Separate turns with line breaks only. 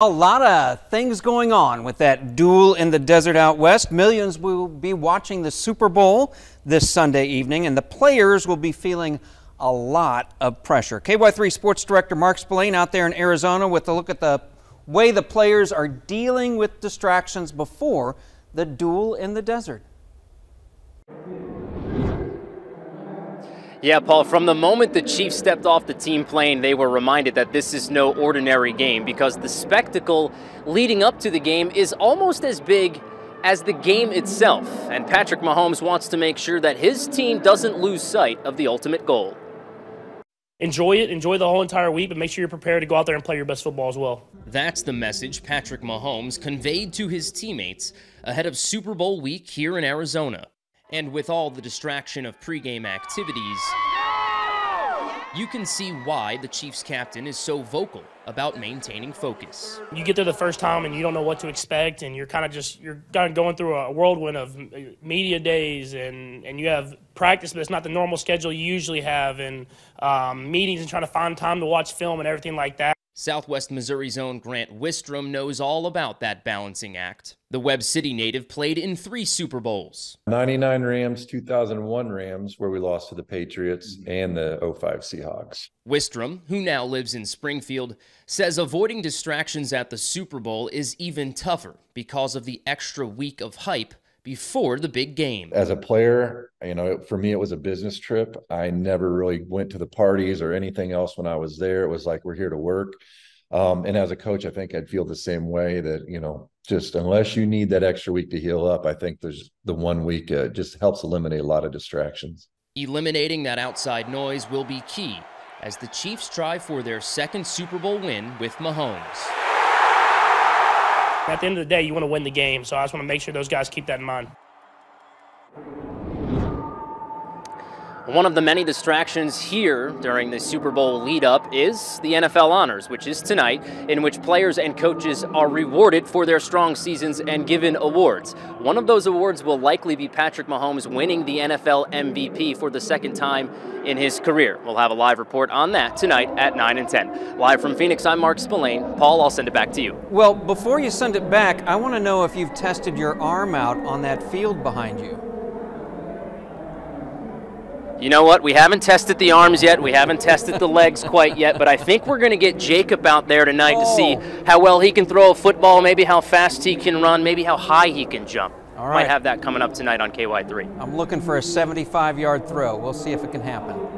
A lot of things going on with that duel in the desert out west. Millions will be watching the Super Bowl this Sunday evening, and the players will be feeling a lot of pressure. KY3 Sports Director Mark Spillane out there in Arizona with a look at the way the players are dealing with distractions before the duel in the desert.
Yeah, Paul, from the moment the Chiefs stepped off the team plane, they were reminded that this is no ordinary game because the spectacle leading up to the game is almost as big as the game itself. And Patrick Mahomes wants to make sure that his team doesn't lose sight of the ultimate goal.
Enjoy it, enjoy the whole entire week, but make sure you're prepared to go out there and play your best football as well.
That's the message Patrick Mahomes conveyed to his teammates ahead of Super Bowl week here in Arizona. And with all the distraction of pregame activities, you can see why the Chiefs captain is so vocal about maintaining focus.
You get there the first time and you don't know what to expect, and you're kind of just you're kind of going through a whirlwind of media days, and and you have practice, but it's not the normal schedule you usually have, and um, meetings and trying to find time to watch film and everything like that.
Southwest Missouri's own Grant Wistrom knows all about that balancing act. The Webb City native played in three Super Bowls
99 Rams, 2001 Rams, where we lost to the Patriots, mm-hmm. and the 05 Seahawks.
Wistrom, who now lives in Springfield, says avoiding distractions at the Super Bowl is even tougher because of the extra week of hype before the big game.
As a player, you know, for me, it was a business trip. I never really went to the parties or anything else when I was there. It was like, we're here to work. Um, and as a coach, I think I'd feel the same way that, you know, just unless you need that extra week to heal up, I think there's the one week uh, just helps eliminate a lot of distractions.
Eliminating that outside noise will be key as the Chiefs try for their second Super Bowl win with Mahomes.
At the end of the day, you want to win the game, so I just want to make sure those guys keep that in mind.
One of the many distractions here during the Super Bowl lead up is the NFL Honors, which is tonight, in which players and coaches are rewarded for their strong seasons and given awards. One of those awards will likely be Patrick Mahomes winning the NFL MVP for the second time in his career. We'll have a live report on that tonight at 9 and 10. Live from Phoenix, I'm Mark Spillane. Paul, I'll send it back to you.
Well, before you send it back, I want to know if you've tested your arm out on that field behind you.
You know what? We haven't tested the arms yet. We haven't tested the legs quite yet, but I think we're going to get Jacob out there tonight oh. to see oh. how well he can throw a football, maybe how fast he can run, maybe how high he can jump. All right. Might have that coming up tonight on KY3.
I'm looking for a 75 yard throw. We'll see if it can happen.